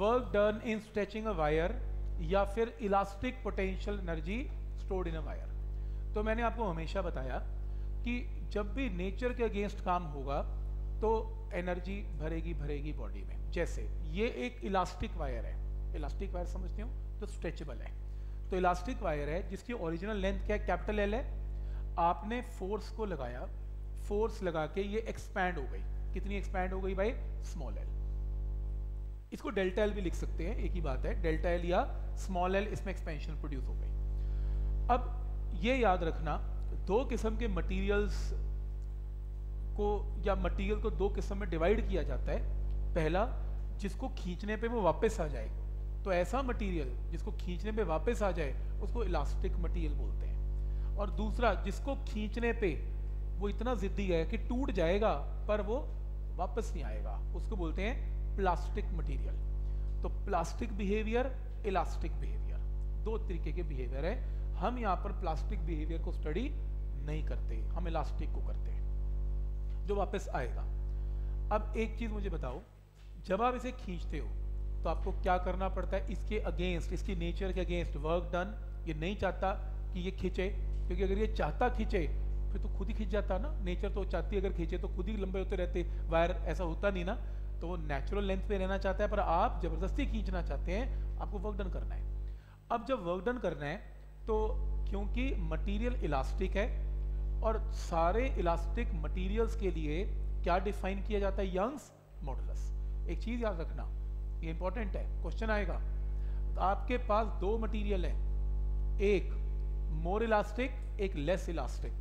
Work done in stretching a wire या फिर elastic potential energy stored in a wire तो मैंने आपको हमेशा बताया कि जब भी नेचर के अगेंस्ट काम होगा तो एनर्जी भरेगी भरेगी बॉडी में। जैसे, ये एक इलास्टिक वायर है। इलास्टिक वायर समझते हो? तो स्ट्रेचेबल है। तो इलास्टिक वायर है, जिसकी ओरिजिनल लेंथ क्या है? कैपिटल एल है। आपने फोर्स को लगाया। फोर्स लगा के ये एक्सपैंड हो गई। कितनी एक्सपैंड हो गई भाई? स्मॉल एल इसको डेल्टा एल भी लिख सकते हैं, एक ही बात है। डेल्टा एल या स्मॉल एल, इसमें एक्सपेंशन प्रोड्यूस हो गई। अब ये याद रखना, दो किस्म के मटेरियल्स को या मटेरियल को दो किस्म में डिवाइड किया जाता है। पहला, जिसको खींचने पे वो वापस आ जाए। तो ऐसा मटेरियल जिसको खींचने पे वापस आ जाए, उसको इलास्टिक मटेरियल बोलते हैं। और दूसरा, जिसको खींचने पे वो इतना जिद्दी है कि टूट जाएगा, पर वो वापस नहीं आएगा, उसको बोलते हैं प्लास्टिक मटेरियल तो प्लास्टिक बिहेवियर इलास्टिक बिहेवियर दो तरीके के बिहेवियर है। हम यहाँ पर प्लास्टिक बिहेवियर को स्टडी नहीं करते। हम इलास्टिक को करते हैं। जो वापस आएगा। अब एक चीज़ मुझे बताओ। जब आप इसे खींचते हो तो आपको क्या करना पड़ता है? इसके अगेंस्ट इसकी नेचर के अगेंस्ट वर्क डन ये नहीं चाहता कि ये खींचे। क्योंकि अगर ये चाहता खींचे, फिर तो खुद ही खींच जाता ना। नेचर तो चाहती अगर खींचे तो खुद ही लंबे होते रहते। वायर ऐसा होता नहीं ना। तो वो नेचुरल लेंथ पे रहना चाहता है, पर आप ज़बरदस्ती खींचना चाहते हैं, आपको वर्क डन करना है। अब जब वर्क डन करना है तो क्योंकि मटेरियल इलास्टिक है, और सारे इलास्टिक मटेरियल्स के लिए क्या डिफाइन किया जाता है? यंग्स मॉडुलस एक चीज़ याद रखना, ये इंपॉर्टेंट है क्वेश्चन आएगा। आपके पास दो मटेरियल है, एक मोर इलास्टिक एक लेस इलास्टिक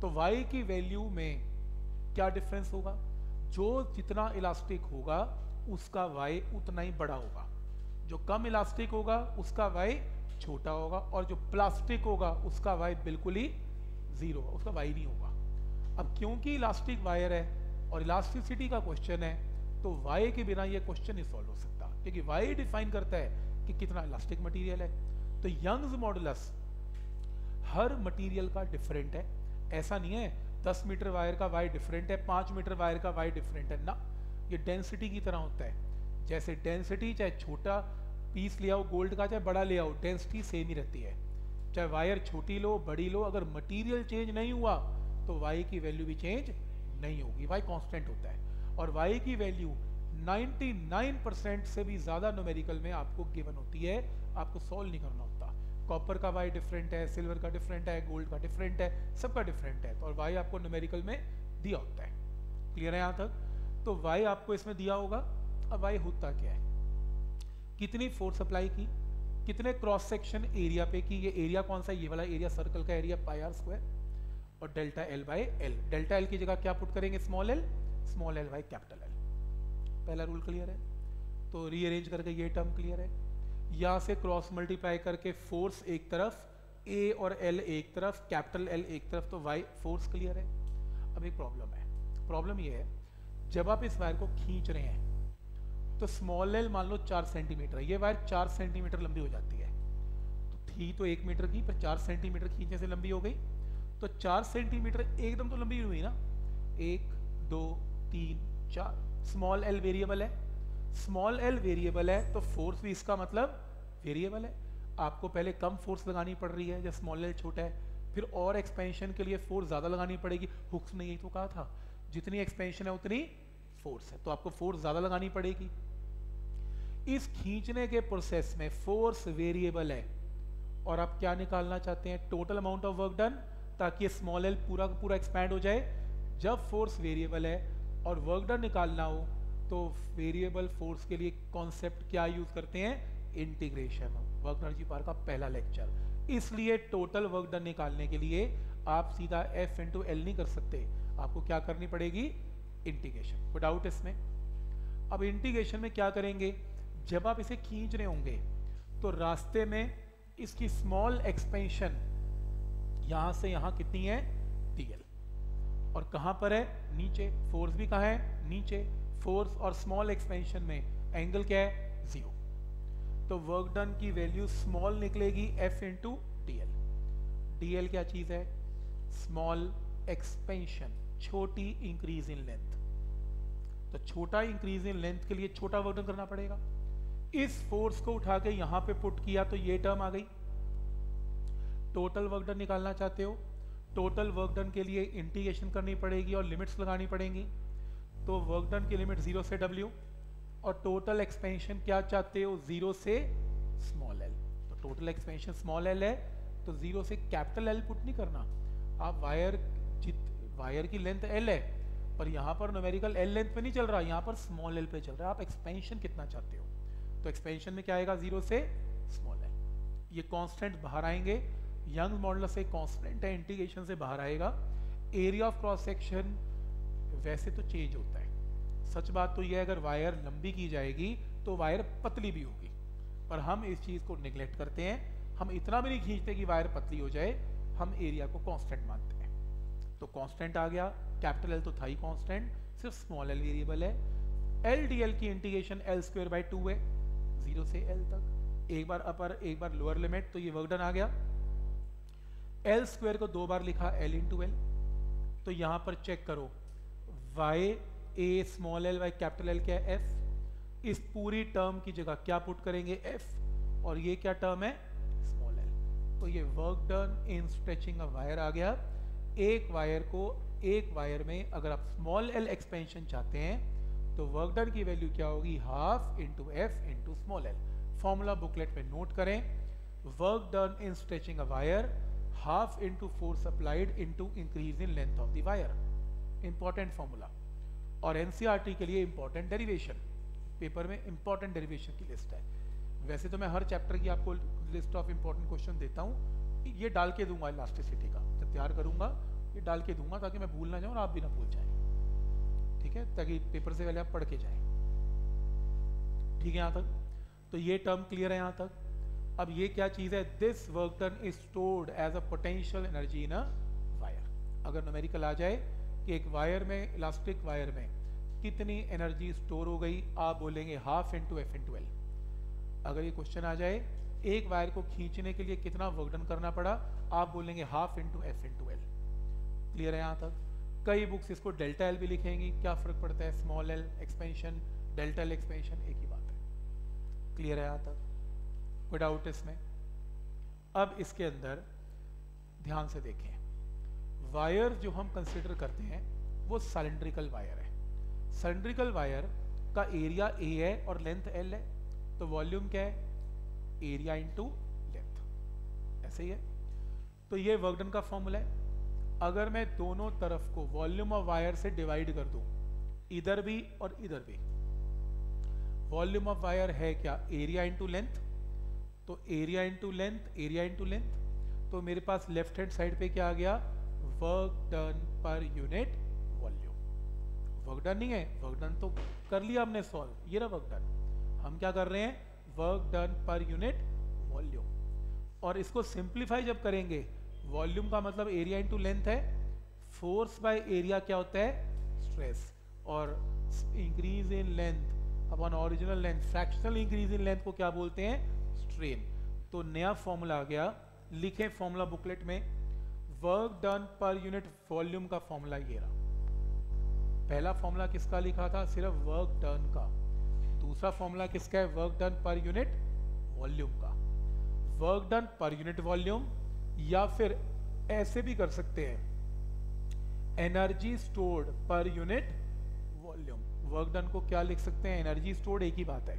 तो y की वैल्यू में क्या डिफरेंस होगा? जो जितना इलास्टिक होगा, उसका y उतना ही बड़ा होगा। जो कम इलास्टिक होगा, उसका y छोटा होगा और जो प्लास्टिक होगा, उसका y बिल्कुल ही ज़ीरो होगा, उसका y नहीं होगा। अब क्योंकि इलास्टिक वायर है और इलास्टिसिटी का क्वेश्चन है तो वाई के बिना ये क्वेश्चन नहीं सॉल्व हो सकता। क्योंकि वाई डिफाइन करता है कि कितना इलास्टिक मटेरियल है। तो यंग्स मॉडुलस, हर मटेरियल का डिफरेंट है। ऐसा नहीं है दस मीटर वायर का वाई डिफरेंट है, पाँच मीटर वायर का वाई डिफरेंट है ना। ये डेंसिटी की तरह होता है। जैसे डेंसिटी चाहे छोटा पीस ले आओ गोल्ड का चाहे बड़ा ले आओ डेंसिटी सेम ही रहती है। चाहे वायर छोटी लो, बड़ी लो, अगर मटेरियल चेंज नहीं हुआ तो वाई की वैल्यू भी चेंज नहीं होगी। वाई कांस्टेंट होता है। और वाई की वैल्यू 99 परसेंट से भी ज़्यादा नोमेरिकल में आपको गिवन होती है। आपको सॉल्व नहीं करना होता। कॉपर का वाई डिफरेंट है सिल्वर का डिफरेंट है गोल्ड का डिफरेंट है, सबका डिफरेंट है। तो और वाई आपको न्यूमेरिकल में दिया होता है। क्लियर है यहाँ तक? तो वाई आपको इसमें दिया होगा। अब वाई होता क्या है? कितनी फोर्स अप्लाई की? कितने क्रॉस सेक्शन एरिया पे की? ये एरिया कौन सा ये वाला एरिया सर्कल का एरिया पाई आर स्क्वायर और delta L by L delta L की जगह क्या पुट करेंगे? Small L small L by capital L पहला रूल क्लियर है। तो रीअरेंज करके ये टर्म क्लियर है। यहाँ से क्रॉस मल्टीप्लाई करके फोर्स एक तरफ़ ए और एल एक तरफ़ कैपिटल एल एक तरफ़ तो वाई फोर्स क्लियर है। अब एक प्रॉब्लम है। प्रॉब्लम ये है, जब आप इस वायर को खींच रहे हैं तो स्मॉल एल मान लो चार सेंटीमीटर ये वायर चार सेंटीमीटर लंबी हो जाती है। तो थी तो एक मीटर की, पर चार सेंटीमीटर खींचने से लंबी हो गई। तो चार सेंटीमीटर एकदम तो लंबी हुई ना। एक, दो, तीन, चार। स्मॉल एल वेरिएबल है। स्मॉल एल वेरिएबल है तो फोर्स भी इसका मतलब वेरिएबल है। आपको पहले कम फोर्स लगानी पड़ रही है, जब स्मॉल एल छोटा है, फिर और एक्सपेंशन के लिए फोर्स ज़्यादा लगानी पड़ेगी। हुक्स ने यही तो कहा था, जितनी एक्सपेंशन है उतनी फोर्स है तो आपको फोर्स ज़्यादा लगानी पड़ेगी। इस खींचने के प्रोसेस में फोर्स वेरिएबल है, और आप क्या निकालना चाहते हैं? Total amount of work done ताकि स्मॉल एल पूरा पूरा एक्सपैंड हो जाए। जब फोर्स वेरिएबल है, और वर्क डन निकालना हो तो वेरिएबल फोर्स के लिए कॉन्सेप्ट क्या यूज़ करते हैं? इंटीग्रेशन वर्क एनर्जी पार का पहला लेक्चर इसलिए टोटल वर्क डन निकालने के लिए आप सीधा एफ़ इंटू एल नहीं कर सकते। आपको क्या करनी पड़ेगी? इंटीग्रेशन डाउट इसमें. अब इंटीग्रेशन में क्या करेंगे? जब आप इसे खींच रहे होंगे तो रास्ते में इसकी स्मॉल एक्सपेंशन यहाँ से यहाँ कितनी है? डीएल और कहाँ पर है? नीचे. फोर्स भी कहा है? नीचे. फोर्स और स्मॉल एक्सपेंशन में एंगल क्या है? ज़ीरो तो वर्क डन की वैल्यू स्मॉल निकलेगी F into D L D क्या चीज़ है? स्मॉल एक्सपेंशन छोटी इंक्रीज इन लेंथ तो छोटा इंक्रीज इन लेंथ के लिए छोटा वर्क डन करना पड़ेगा। इस फोर्स को उठा के यहाँ पे पुट किया तो ये टर्म आ गई। टोटल वर्क डन निकालना चाहते हो? टोटल वर्क डन के लिए इंटीग्रेशन करनी पड़ेगी और लिमिट्स लगानी पड़ेंगी। तो वर्क डन की लिमिट ज़ीरो से डब्ल्यू और टोटल एक्सपेंशन क्या चाहते हो? ज़ीरो से स्मॉल एल तो टोटल एक्सपेंशन स्मॉल एल है तो ज़ीरो से कैपिटल एल पुट नहीं करना। आप वायर जित वायर की लेंथ एल है, पर यहाँ पर नोमेरिकल एल लेंथ पे नहीं चल रहा, यहाँ पर स्मॉल एल पे चल रहा है। आप एक्सपेंशन कितना चाहते हो? तो एक्सपेंशन में क्या आएगा? ज़ीरो से स्मॉल एल ये कांस्टेंट बाहर आएँगे। यंग मॉडल से कांस्टेंट है इंटीग्रेशन से बाहर आएगा। एरिया ऑफ़ क्रॉस सेक्शन वैसे तो चेंज होता है। सच बात तो यह है, अगर वायर लंबी की जाएगी तो वायर पतली भी होगी। पर हम इस चीज़ को निगलेक्ट करते हैं। हम इतना भी नहीं खींचते कि वायर पतली हो जाए। हम एरिया को कांस्टेंट मानते हैं। तो कांस्टेंट आ गया। कैपिटल एल तो था ही कांस्टेंट सिर्फ़ स्मॉल एल वेरिएबल है। एल डी एल की integration L square by two है। ज़ीरो से एल तक। एक बार अपर एक बार लोअर लिमिट तो ये वर्क डन आ गया। एल स्क्वेयर को दो बार लिखा एल इंटू एल तो यहाँ पर चेक करो। Y A small L Y capital L क्या है? एफ़ इस पूरी टर्म की जगह क्या पुट करेंगे? एफ़ और ये क्या टर्म है? स्मॉल एल तो ये work done in stretching a wire आ गया। एक वायर को एक वायर में अगर आप स्मॉल एल एक्सपेंशन चाहते हैं तो वर्क डन की वैल्यू क्या होगी? Half into F into small L formula booklet में नोट करें। Work done in stretching a wire half into force applied into increase in length of the wire. Important formula. और NCERT के लिए important derivation paper में important derivation की list है. वैसे तो मैं हर चैप्टर की आपको लिस्ट ऑफ़ इंपॉर्टेंट क्वेश्चन देता हूँ. ये डाल के दूँगा इलास्टिसिटी का. जब तैयार करूँगा, ये डाल के दूँगा ताकि मैं भूल ना जाऊँ और आप भी ना भूल जाए. ठीक है? ताकि पेपर से पहले आप पढ़ के जाए. ठीक है यहाँ तक? तो ये टर्म क्लियर है यहाँ तक? अब ये क्या चीज़ है? This work done is stored as a potential energy in a wire अगर नोमेरिकल आ जाए कि एक वायर में, इलास्टिक वायर में कितनी एनर्जी स्टोर हो गई, आप बोलेंगे half into F into L अगर ये क्वेश्चन आ जाए, एक वायर को खींचने के लिए कितना वर्क डन करना पड़ा, आप बोलेंगे half into F into L clear है यहाँ तक? कई बुक्स इसको डेल्टा एल भी लिखेंगी। क्या फ़र्क पड़ता है? Small L expansion delta L expansion एक ही बात है। क्लियर है यहाँ तक? कोई डाउट इसमें। अब इसके अंदर ध्यान से देखें। वायर जो हम कंसिडर करते हैं, वो सिलेंड्रिकल वायर है। सिलेंड्रिकल वायर का एरिया ए है और लेंथ एल है तो वॉल्यूम क्या है? एरिया इनटू लेंथ ऐसे ही है। तो ये वर्कडन का फॉर्मूला है। अगर मैं दोनों तरफ़ को वॉल्यूम ऑफ़ वायर से डिवाइड कर दूँ, इधर भी और इधर भी वॉल्यूम ऑफ़ वायर है क्या? एरिया इनटू लेंथ तो area into length area into length तो मेरे पास लेफ़्ट हैंड साइड पे क्या आ गया? Work done per unit volume work done नहीं है वर्क डन तो कर लिया हमने सॉल्व ये रहा वर्क डन हम क्या कर रहे हैं? Work done per unit volume और इसको सिंप्लीफाई जब करेंगे वॉल्यूम का मतलब एरिया इंटू लेंथ है फोर्स बाय एरिया क्या होता है? स्ट्रेस और increase in length upon original length fractional increase in length को क्या बोलते हैं? स्ट्रेन तो नया फॉर्मूला आ गया, लिखे फॉर्मूला बुकलेट में work done per unit volume का फॉर्मूला ये रहा। पहला फॉर्मूला किसका लिखा था? सिर्फ़ वर्क डन का। दूसरा फॉर्मूला किसका है? Work done per unit volume का। Work done per unit volume या फिर ऐसे भी कर सकते हैं। Energy stored per unit volume work done को क्या लिख सकते हैं? एनर्जी स्टोर्ड एक ही बात है।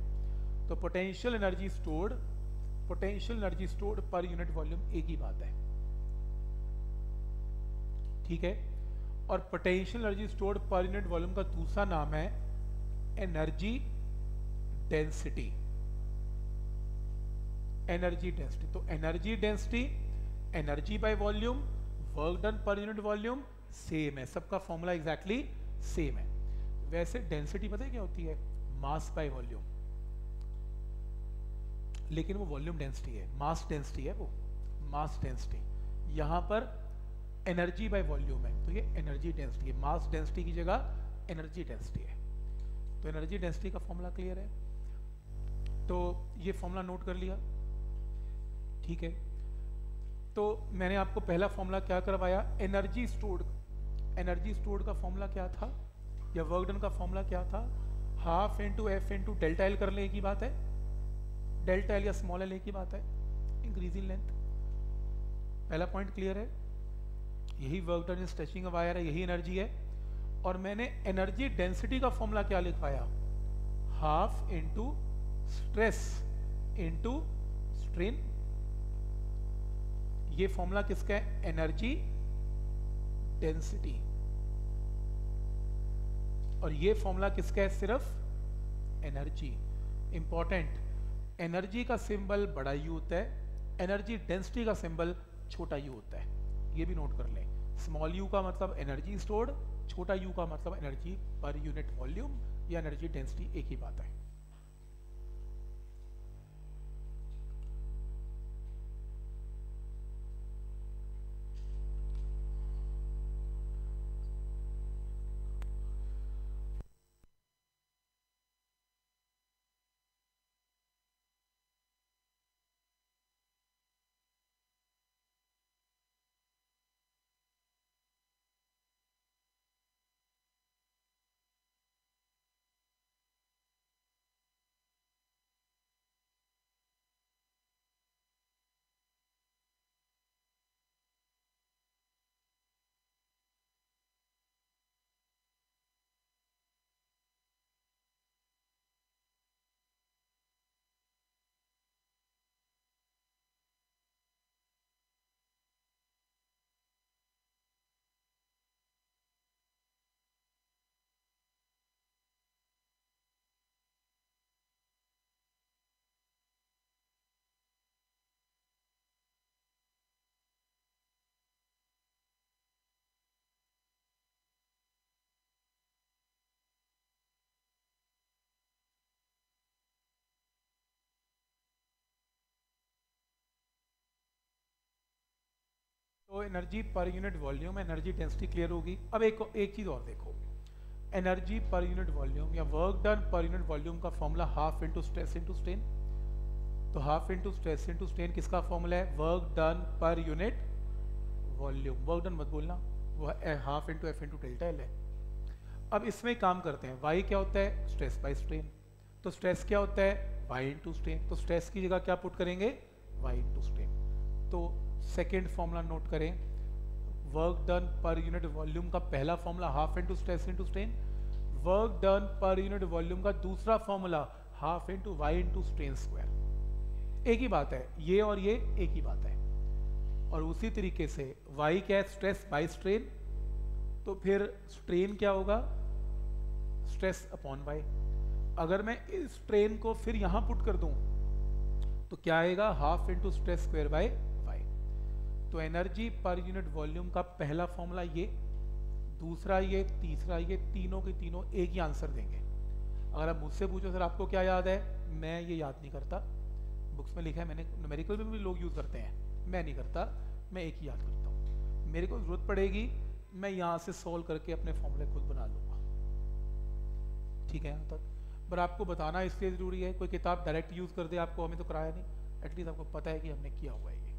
तो potential energy stored potential energy stored per unit volume एक ही बात है। ठीक है? और potential energy stored per unit volume का दूसरा नाम है एनर्जी डेंसिटी एनर्जी डेंसिटी तो energy density energy by volume work done per unit volume same है। सबका फॉर्मूला एग्जैक्टली सेम है। वैसे डेंसिटी पता है क्या होती है? मास बाय वॉल्यूम लेकिन वो वॉल्यूम डेंसिटी है। मास डेंसिटी है वो। मास डेंसिटी यहाँ पर एनर्जी बाय वॉल्यूम है। तो ये एनर्जी डेंसिटी है। मास डेंसिटी की जगह एनर्जी डेंसिटी है। तो एनर्जी डेंसिटी का फॉर्मूला क्लियर है? तो ये फॉर्मूला नोट कर लिया। ठीक है? तो मैंने आपको पहला फॉर्मूला क्या करवाया? एनर्जी स्टोर्ड एनर्जी स्टोर्ड का फॉर्मूला क्या था? या वर्कडन का फॉर्मूला क्या था? Half into F into delta L कर ले की बात है? डेल्टा एल या स्मॉल एल ही बात है? इंक्रीज इन लेंथ पहला पॉइंट क्लियर है। यही वर्क स्ट्रेचिंग वायर है, यही एनर्जी है। और मैंने एनर्जी डेंसिटी का फॉर्मूला क्या लिखवाया? Half into stress into strain ये फॉर्मूला किसका है? एनर्जी डेंसिटी और ये फॉर्मूला किसका है? सिर्फ़ एनर्जी इंपॉर्टेंट एनर्जी का सिंबल बड़ा यू होता है। एनर्जी डेंसिटी का सिंबल छोटा यू होता है। ये भी नोट कर लें। स्मॉल यू का मतलब एनर्जी स्टोर्ड छोटा यू का मतलब एनर्जी पर यूनिट वॉल्यूम या एनर्जी डेंसिटी एक ही बात है। तो energy per unit volume energy density clear होगी। अब एक एक चीज़ और देखो। एनर्जी पर यूनिट वॉल्यूम या work done per unit volume का formula half into stress into strain तो half into stress into strain किसका फॉर्मूला है? Work done per unit volume work done मत बोलना। वो half into F into delta L है। अब इसमें काम करते हैं। वाई क्या होता है? स्ट्रेस बाई स्ट्रेन तो स्ट्रेस क्या होता है? वाई इंटू स्ट्रेन तो स्ट्रेस की जगह क्या पुट करेंगे? वाई इंटू स्ट्रेन तो सेकेंड फॉर्मूला नोट करें। Work done per unit volume का पहला formula half into stress into strain work done per unit volume का दूसरा formula half into Y into strain square एक ही बात है, ये और ये एक ही बात है। और उसी तरीके से वाई क्या है? स्ट्रेस बाई स्ट्रेन तो फिर स्ट्रेन क्या होगा? स्ट्रेस अपॉन वाई अगर मैं इस स्ट्रेन को फिर यहाँ पुट कर दूँ तो क्या आएगा? Half into stress square by तो एनर्जी पर यूनिट वॉल्यूम का पहला फॉर्मूला ये, दूसरा ये, तीसरा ये, तीनों के तीनों एक ही आंसर देंगे। अगर आप मुझसे पूछो सर, आपको क्या याद है? मैं ये याद नहीं करता। बुक्स में लिखा है, मैंने न्यूमेरिकल में भी लोग यूज़ करते हैं। मैं नहीं करता, मैं एक ही याद करता हूँ। मेरे को ज़रूरत पड़ेगी, मैं यहाँ से सॉल्व करके अपने फॉर्मूले खुद बना लूँगा। ठीक है यहाँ तक पर आपको बताना इसलिए ज़रूरी है, कोई किताब डायरेक्ट यूज़ कर दे आपको, हमें तो कराया नहीं। एटलीस्ट आपको पता है कि हमने किया हुआ है ये।